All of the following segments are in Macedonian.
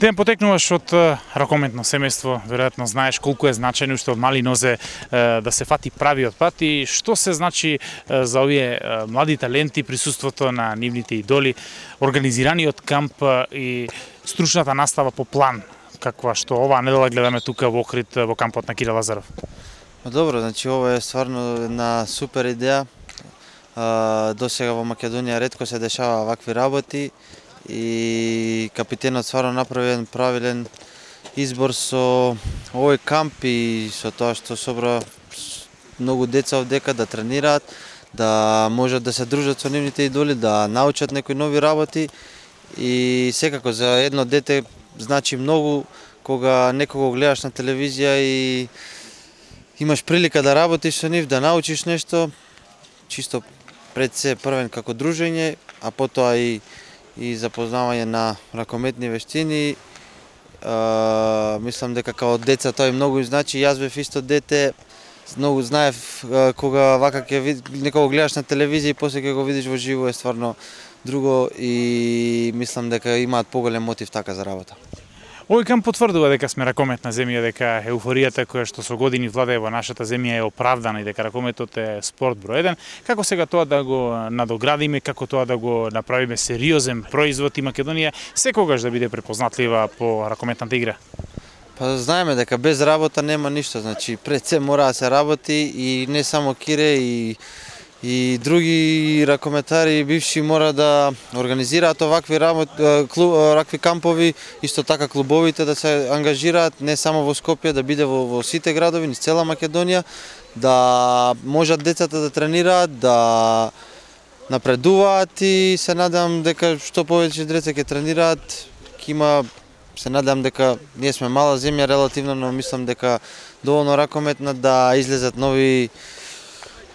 Ден потекнуваш од ракометно семејство, веројатно знаеш колку е значајно уште од мали нозе да се фати правиот пат и што се значи за овие млади таленти присуството на нивните идоли, организираниот камп и стручната настава по план, каква што оваа недела гледаме тука во Охрид во кампот на Кире Лазаров. Па добро, значи ова е стварно една супер идеја. До сега во Македонија ретко се дешава вакви работи и капитенот стварно направи еден правилен избор со овој камп и со тоа што собра многу деца овдека да тренираат, да можат да се дружат со нивните идоли, да научат некои нови работи. И секако за едно дете значи многу кога некого гледаш на телевизија и имаш прилика да работиш со нив, да научиш нешто, чисто пред се првен како дружење, а потоа и и запознавање на ракометни вештини. Uh, мислам дека као деца тоа и многу значи. Јас бев исто дете, многу знаев кога вака ќе вид, некого гледаш на телевизија и после ќе го видиш во живо е стварно друго и мислам дека имаат поголем мотив така за работа. Овој камп потврдува дека сме ракометна земја, дека еуфоријата која што со години владее во нашата земја е оправдана и дека ракометот е спорт број еден. Како сега тоа да го надоградиме, како тоа да го направиме сериозен производ и Македонија секогаш да биде препознатлива по ракометната игра? Па да знаеме дека без работа нема ништо, значи пред се мора да се работи и не само Кире и и други ракометари бивши мора да организираат овакви работ, клуб, ракви кампови, исто така клубовите да се ангажираат не само во Скопје, да биде во, во сите градови, низ цела Македонија, да можат децата да тренираат, да напредуваат и се надам дека што повеќе деца ќе тренираат, ќе има се надам дека ние сме мала земја релативно, но мислам дека доволно ракометна да излезат нови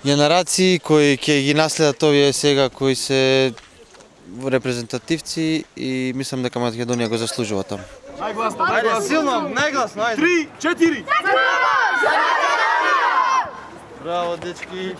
генерации кои ќе ги наследат овие сега кои се репрезентативци и мислам дека Македонија го заслужува тоа. Најгласно, најгласно. Силно, најгласно, ајде. Три, четири. Браво, дечки.